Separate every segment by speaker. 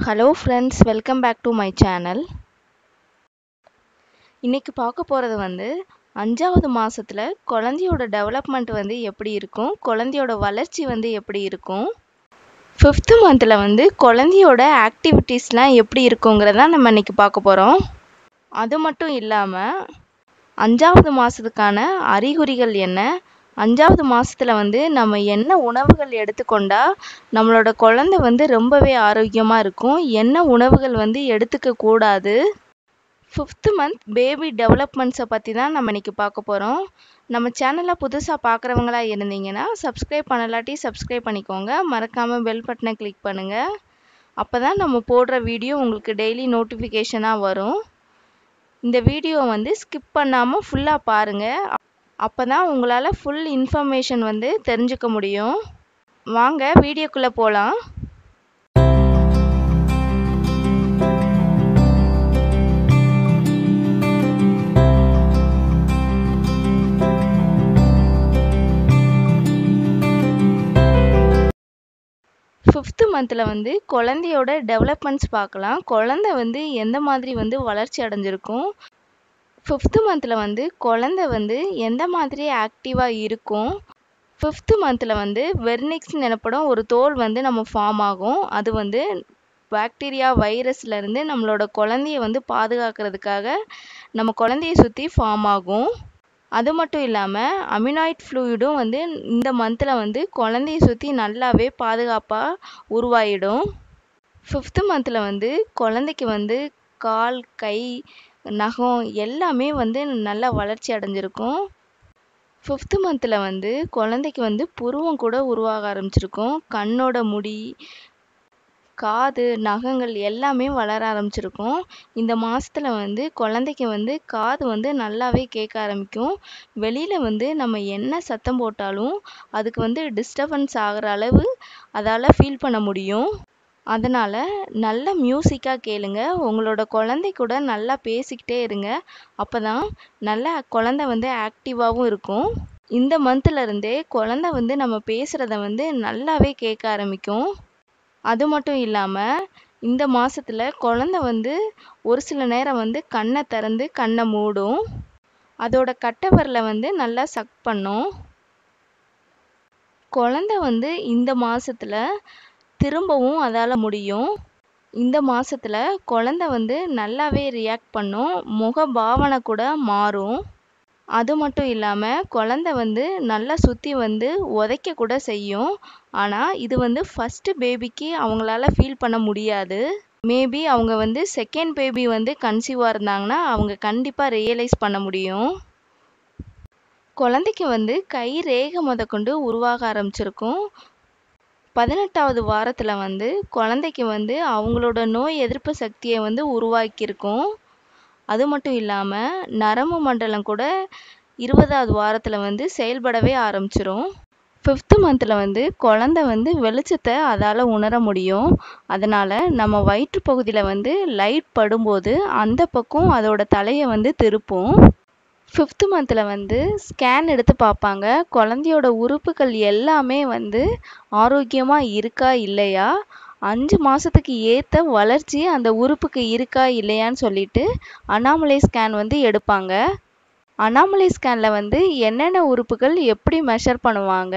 Speaker 1: Hello friends welcome back to my channel இன்னைக்கு பார்க்க போகிறது வந்து அஞ்சாவது மாதத்தில் குழந்தையோட டெவலப்மெண்ட் வந்து எப்படி இருக்கும்? குழந்தையோட வளர்ச்சி வந்து எப்படி இருக்கும்? ஃபிஃப்த்து மந்தில் வந்து குழந்தையோட ஆக்டிவிட்டீஸ்லாம் எப்படி இருக்குங்கிறத நம்ம இன்னைக்கு பார்க்க போகிறோம் அது மட்டும் இல்லாமல் அஞ்சாவது மாதத்துக்கான அறிகுறிகள் என்ன? அஞ்சாவது மாதத்தில் வந்து நம்ம என்ன உணவுகள் எடுத்துக்கொண்டால் நம்மளோட குழந்தை வந்து ரொம்பவே ஆரோக்கியமாக இருக்கும். என்ன உணவுகள் வந்து எடுத்துக்க கூடாது? ஃபிஃப்த்து மந்த் பேபி டெவலப்மெண்ட்ஸை பற்றி தான் நம்ம இன்றைக்கி பார்க்க போகிறோம் நம்ம சேனலை புதுசாக பார்க்குறவங்களா இருந்தீங்கன்னா சப்ஸ்கிரைப் பண்ணலாட்டி சப்ஸ்கிரைப் பண்ணிக்கோங்க. மறக்காமல் பெல் பட்டனை கிளிக் பண்ணுங்கள் அப்போ தான் நம்ம போடுற வீடியோ உங்களுக்கு டெய்லி நோட்டிஃபிகேஷனாக வரும். இந்த வீடியோ வந்து ஸ்கிப் பண்ணாமல் ஃபுல்லாக பாருங்கள் அப்போ தான் உங்களால் ஃபுல் இன்ஃபர்மேஷன் வந்து தெரிஞ்சுக்க முடியும். வாங்க வீடியோக்குள்ளே போகலாம் ஃபிஃப்த்து மந்தில் வந்து குழந்தையோட டெவலப்மெண்ட்ஸ் பார்க்கலாம். குழந்தை வந்து எந்த மாதிரி வந்து வளர்ச்சி அடைஞ்சிருக்கும்? ஃபிஃப்த்து மந்தில் வந்து குழந்தை வந்து எந்த மாதிரி ஆக்டிவாக இருக்கும்? ஃபிஃப்த்து மந்தில் வந்து வெர்னிக்ஸ்னு எனப்படும் ஒரு தோல் வந்து நம்ம ஃபார்ம் ஆகும். அது வந்து பாக்டீரியா வைரஸ்லேருந்து நம்மளோட குழந்தைய வந்து பாதுகாக்கிறதுக்காக நம்ம குழந்தைய சுற்றி ஃபார்ம் ஆகும். அது மட்டும் இல்லாமல் அமினாய்ட் ஃப்ளூயிடும் வந்து இந்த மந்தில் வந்து குழந்தைய சுற்றி நல்லாவே பாதுகாப்பாக உருவாயிடும். ஃபிஃப்த்து மந்தில் வந்து குழந்தைக்கு வந்து கால் கை நகம் எல்லாமே வந்து நல்லா வளர்ச்சி அடைஞ்சிருக்கும். ஃபிஃப்த்து மந்தில் வந்து குழந்தைக்கு வந்து புருவம் கூட உருவாக ஆரம்பிச்சிருக்கும். கண்ணோட முடி காது நகங்கள் எல்லாமே வளர ஆரம்பிச்சிருக்கும். இந்த மாதத்தில் வந்து குழந்தைக்கு வந்து காது வந்து நல்லாவே கேட்க ஆரம்பிக்கும். வெளியில் வந்து நம்ம என்ன சத்தம் போட்டாலும் அதுக்கு வந்து டிஸ்டர்பன்ஸ் ஆகிற அளவு அதால் ஃபீல் பண்ண முடியும். அதனால் நல்ல மியூசிக்காக கேளுங்க. உங்களோட குழந்தை கூட நல்லா பேசிக்கிட்டே இருங்க. அப்போ தான் நல்லா குழந்தை வந்து ஆக்டிவாகவும் இருக்கும். இந்த மந்த்லேருந்தே குழந்தை வந்து நம்ம பேசுகிறத வந்து நல்லாவே கேட்க ஆரம்பிக்கும். அது மட்டும் இல்லாமல் இந்த மாதத்தில் குழந்தை வந்து ஒரு சில நேரம் வந்து கண்ணை திறந்து கண்ணை மூடும். அதோட கட்டவரில் வந்து நல்லா சக் பண்ணும். குழந்தை வந்து இந்த மாதத்தில் திரும்பவும் அதால் முடியும். இந்த மாதத்தில் குழந்தை வந்து நல்லாவே ரியாக்ட் பண்ணும். முக பாவனை கூட மாறும். அது மட்டும் இல்லாமல் குழந்தை வந்து நல்லா சுற்றி வந்து உதைக்க கூட செய்யும். ஆனால் இது வந்து ஃபஸ்ட்டு பேபிக்கு அவங்களால ஃபீல் பண்ண முடியாது. மேபி அவங்க வந்து செகண்ட் பேபி வந்து கன்சீவாக இருந்தாங்கன்னா அவங்க கண்டிப்பாக ரியலைஸ் பண்ண முடியும். குழந்தைக்கு வந்து கை ரேகை முதற்கொண்டு உருவாக ஆரம்பிச்சிருக்கும். பதினெட்டாவது வாரத்தில் வந்து குழந்தைக்கு வந்து அவங்களோட நோய் எதிர்ப்பு சக்தியை வந்து உருவாக்கியிருக்கும். அது மட்டும் இல்லாமல் நரம்பு மண்டலம் கூட இருபதாவது வாரத்தில் வந்து செயல்படவே ஆரம்பிச்சிரும். ஃபிஃப்த்து மந்தில் வந்து குழந்தை வந்து வெளிச்சத்தை அதால் உணர முடியும். அதனால் நம்ம வயிற்று பகுதியில் வந்து லைட் படும்போது அந்த பக்கம் அதோட தலையை வந்து திருப்பும். ஃபிஃப்த்து மந்தில் வந்து ஸ்கேன் எடுத்து பார்ப்பாங்க. குழந்தையோட உறுப்புகள் எல்லாமே வந்து ஆரோக்கியமாக இருக்கா இல்லையா? அஞ்சு மாதத்துக்கு ஏற்ற வளர்ச்சி அந்த உறுப்புக்கு இருக்கா இல்லையான்னு சொல்லிட்டு அனாமலை ஸ்கேன் வந்து எடுப்பாங்க. அனாமலை ஸ்கேனில் வந்து என்னென்ன உறுப்புகள் எப்படி மெஷர் பண்ணுவாங்க?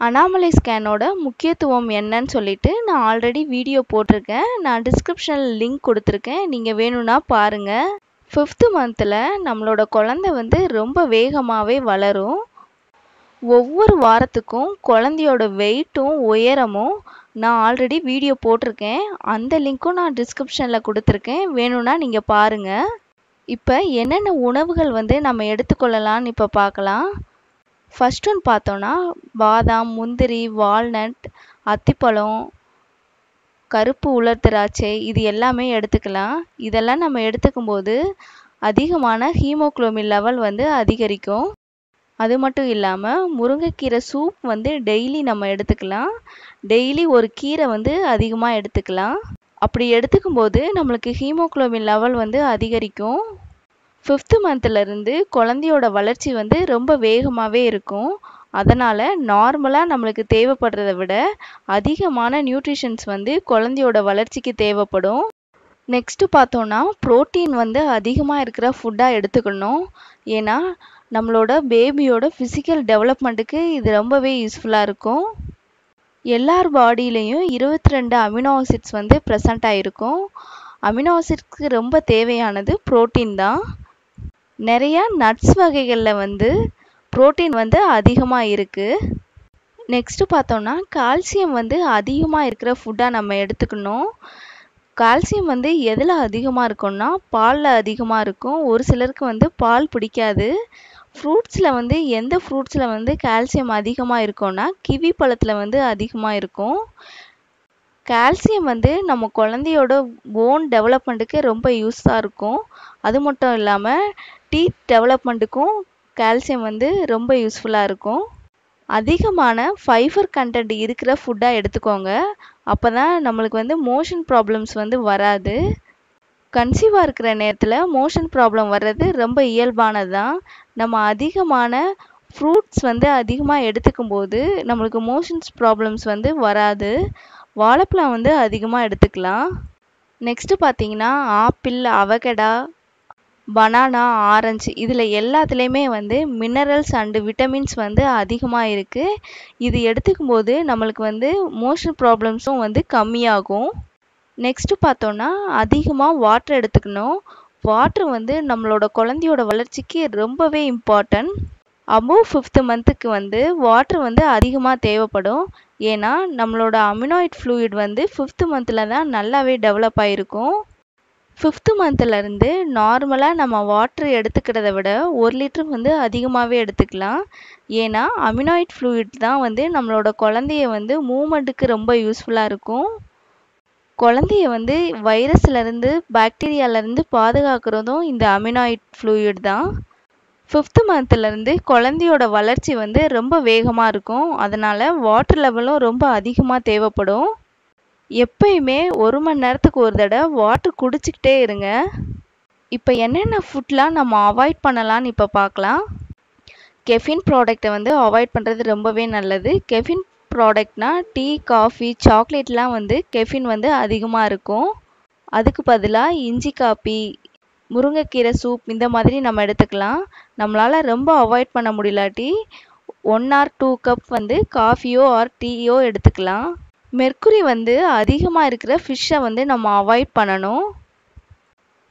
Speaker 1: அனாமலை ஸ்கேனோட முக்கியத்துவம் என்னன்னு சொல்லிட்டு நான் ஆல்ரெடி வீடியோ போட்டிருக்கேன். நான் டிஸ்கிரிப்ஷனில் லிங்க் கொடுத்துருக்கேன். நீங்கள் வேணும்னா பாருங்கள் ஃபிஃப்த்து மந்தில் நம்மளோட குழந்தை வந்து ரொம்ப வேகமாகவே வளரும். ஒவ்வொரு வாரத்துக்கும் குழந்தையோட வெயிட்டும் உயரமும் நான் ஆல்ரெடி வீடியோ போட்டிருக்கேன். அந்த லிங்க்கும் நான் டிஸ்கிரிப்ஷனில் கொடுத்துருக்கேன். வேணும்னா நீங்கள் பாருங்கள் இப்போ என்னென்ன உணவுகள் வந்து நம்ம எடுத்துக்கொள்ளலாம்னு இப்போ பார்க்கலாம். ஃபஸ்ட்டுன்னு பார்த்தோன்னா பாதாம் முந்திரி வால்நட் அத்திப்பழம் கருப்பு உலர் திராட்சை இது எல்லாமே எடுத்துக்கலாம். இதெல்லாம் நம்ம எடுத்துக்கும் போது அதிகமான ஹீமோக்ளோமின் லெவல் வந்து அதிகரிக்கும். அது மட்டும் இல்லாமல் முருங்கைக்கீரை சூப் வந்து டெய்லி நம்ம எடுத்துக்கலாம். டெய்லி ஒரு கீரை வந்து அதிகமாக எடுத்துக்கலாம். அப்படி எடுத்துக்கும் போது நம்மளுக்கு ஹீமோக்ளோமின் லெவல் வந்து அதிகரிக்கும். ஃபிஃப்த்து மந்த்லேருந்து குழந்தையோட வளர்ச்சி வந்து ரொம்ப வேகமாகவே இருக்கும். அதனால் நார்மலாக நம்மளுக்கு தேவைப்படுறத விட அதிகமான நியூட்ரிஷன்ஸ் வந்து குழந்தையோட வளர்ச்சிக்கு தேவைப்படும். நெக்ஸ்ட்டு பார்த்தோன்னா ப்ரோட்டீன் வந்து அதிகமாக இருக்கிற ஃபுட்டாக எடுத்துக்கணும். ஏன்னா நம்மளோட பேபியோட ஃபிசிக்கல் டெவலப்மெண்ட்டுக்கு இது ரொம்பவே யூஸ்ஃபுல்லாக இருக்கும். எல்லார் பாடியிலையும் இருபத்தி ரெண்டு அமினோ ஆசிட்ஸ் வந்து ப்ரெசண்ட் ஆகிருக்கும் அமினோ ஆசிட்ஸ்க்கு ரொம்ப தேவையானது ப்ரோட்டீன் தான். நிறையா நட்ஸ் வகைகளில் வந்து புரோட்டீன் வந்து அதிகமாக இருக்குது நெக்ஸ்ட்டு பார்த்தோன்னா கால்சியம் வந்து அதிகமாக இருக்கிற ஃபுட்டாக நம்ம எடுத்துக்கணும். கால்சியம் வந்து எதில் அதிகமாக இருக்கும்னா பாலில் அதிகமாக இருக்கும். ஒரு சிலருக்கு வந்து பால் பிடிக்காது. ஃப்ரூட்ஸில் வந்து எந்த ஃப்ரூட்ஸில் வந்து கால்சியம் அதிகமாக இருக்கும்னா கிவி பழத்தில் வந்து அதிகமாக இருக்கும். கால்சியம் வந்து நம்ம குழந்தையோட போன் டெவலப்மெண்ட்டுக்கு ரொம்ப யூஸாக இருக்கும். அது மட்டும் இல்லாமல் டீத் டெவலப்மெண்ட்டுக்கும் கால்சியம் வந்து ரொம்ப யூஸ்ஃபுல்லாக இருக்கும். அதிகமான ஃபைபர் கண்டென்ட் இருக்கிற ஃபுட்டாக எடுத்துக்கோங்க. அப்போ தான் நம்மளுக்கு வந்து மோஷன் ப்ராப்ளம்ஸ் வந்து வராது. கன்சீவாக இருக்கிற நேரத்தில் மோஷன் ப்ராப்ளம் வர்றது ரொம்ப இயல்பானது தான் நம்ம அதிகமான ஃப்ரூட்ஸ் வந்து அதிகமாக எடுத்துக்கும் போது நம்மளுக்கு மோஷன்ஸ் ப்ராப்ளம்ஸ் வந்து வராது. வாழைப்பழம் வந்து அதிகமாக எடுத்துக்கலாம். நெக்ஸ்ட்டு பார்த்தீங்கன்னா ஆப்பிள் அவகடா பனானா ஆரஞ்சு இதில் எல்லாத்துலேயுமே வந்து மினரல்ஸ் அண்டு விட்டமின்ஸ் வந்து அதிகமாக இருக்குது இது எடுத்துக்கும் போது நம்மளுக்கு வந்து மோஷன் ப்ராப்ளம்ஸும் வந்து கம்மியாகும். நெக்ஸ்ட்டு பார்த்தோன்னா அதிகமாக வாட்டர் எடுத்துக்கணும். வாட்ரு வந்து நம்மளோட குழந்தையோட வளர்ச்சிக்கு ரொம்பவே இம்பார்ட்டன்ட் அபோவ் ஃபிஃப்த்து மந்த்துக்கு வந்து வாட்ரு வந்து அதிகமாக தேவைப்படும். ஏன்னா நம்மளோட அமினாய்ட் ஃப்ளூயிட் வந்து ஃபிஃப்த்து மந்தில் தான் நல்லாவே டெவலப் ஆகிருக்கும் ஃபிஃப்த்து மந்த்லேருந்து நார்மலாக நம்ம வாட்ரு எடுத்துக்கிறத விட ஒரு லிட்ரு வந்து அதிகமாகவே எடுத்துக்கலாம். ஏன்னா அமினாய்ட் ஃப்ளூயிட் தான் வந்து நம்மளோட குழந்தைய வந்து மூமெண்ட்டுக்கு ரொம்ப யூஸ்ஃபுல்லாக இருக்கும். குழந்தைய வந்து வைரஸ்லேருந்து பாக்டீரியாலேருந்து பாதுகாக்கிறதும் இந்த அமினாய்ட் ஃப்ளூயிட் தான். ஃபிஃப்த்து மந்த்லேருந்து குழந்தையோட வளர்ச்சி வந்து ரொம்ப வேகமாக இருக்கும். அதனால் வாட்டர் லெவலும் ரொம்ப அதிகமாக தேவைப்படும். எப்பயுமே ஒரு மணி நேரத்துக்கு ஒரு தடவை வாட்டர் குடிச்சிக்கிட்டே இருங்க. இப்போ என்னென்ன ஃபுட்லாம் நம்ம அவாய்ட் பண்ணலான்னு இப்போ பார்க்கலாம் கெஃபின் ப்ராடக்டை வந்து அவாய்ட் பண்ணுறது ரொம்பவே நல்லது. கெஃபின் ப்ராடக்ட்னா டீ காஃபி சாக்லேட்லாம் வந்து கெஃபின் வந்து அதிகமாக இருக்கும். அதுக்கு பதிலாக இஞ்சி காப்பி முருங்கைக்கீரை சூப் இந்த மாதிரி நம்ம எடுத்துக்கலாம். நம்மளால் ரொம்ப அவாய்ட் பண்ண முடியலாட்டி ஒன் ஆர் டூ கப் வந்து காஃபியோ ஆர் டீயோ எடுத்துக்கலாம். மெர்க்குரி வந்து அதிகமாக இருக்கிற ஃபிஷ்ஷை வந்து நம்ம அவாய்ட் பண்ணணும்.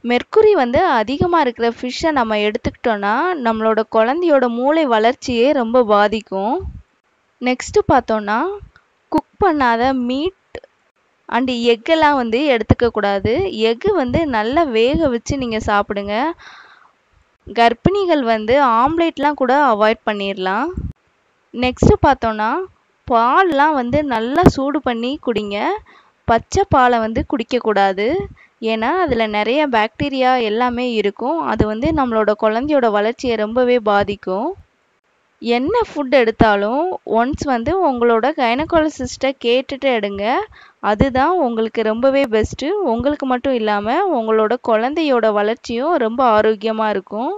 Speaker 1: மெர்க்குரி வந்து அதிகமாக இருக்கிற ஃபிஷ்ஷை நம்ம எடுத்துக்கிட்டோன்னா நம்மளோட குழந்தையோட மூளை வளர்ச்சியே ரொம்ப பாதிக்கும். நெக்ஸ்ட்டு பார்த்தோன்னா குக் பண்ணாத மீட் அண்டு எக்கெல்லாம் வந்து எடுத்துக்கக்கூடாது எக்கு வந்து நல்லா வேக வச்சு நீங்கள் சாப்பிடுங்க. கர்ப்பிணிகள் வந்து ஆம்லேட்லாம் கூட அவாய்ட் பண்ணிடலாம் நெக்ஸ்ட்டு பார்த்தோன்னா பால்லாம் வந்து நல்லா சூடு பண்ணி குடிங்க. பச்சை பாலை வந்து குடிக்கக்கூடாது. ஏன்னா அதில் நிறைய பாக்டீரியா எல்லாமே இருக்கும். அது வந்து நம்மளோட குழந்தையோட வளர்ச்சியை ரொம்பவே பாதிக்கும். என்ன ஃபுட் எடுத்தாலும் ஒன்ஸ் வந்து உங்களோட கைனகாலஜிஸ்ட்டை கேட்டுட்டு எடுங்க. அதுதான் உங்களுக்கு ரொம்பவே பெஸ்ட்டு உங்களுக்கு மட்டும் இல்லாமல் உங்களோட குழந்தையோட வளர்ச்சியும் ரொம்ப ஆரோக்கியமாக இருக்கும்.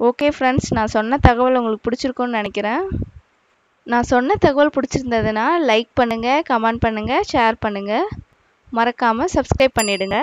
Speaker 1: ஓகே ஃப்ரெண்ட்ஸ் நான் சொன்ன தகவல் உங்களுக்கு பிடிச்சிருக்குன்னு நினைக்கிறேன். நான் சொன்ன தகவல் பிடிச்சிருந்ததுன்னா லைக் பண்ணுங்கள் கமெண்ட் பண்ணுங்கள் ஷேர் பண்ணுங்கள் மறக்காமல் சப்ஸ்கிரைப் பண்ணிவிடுங்க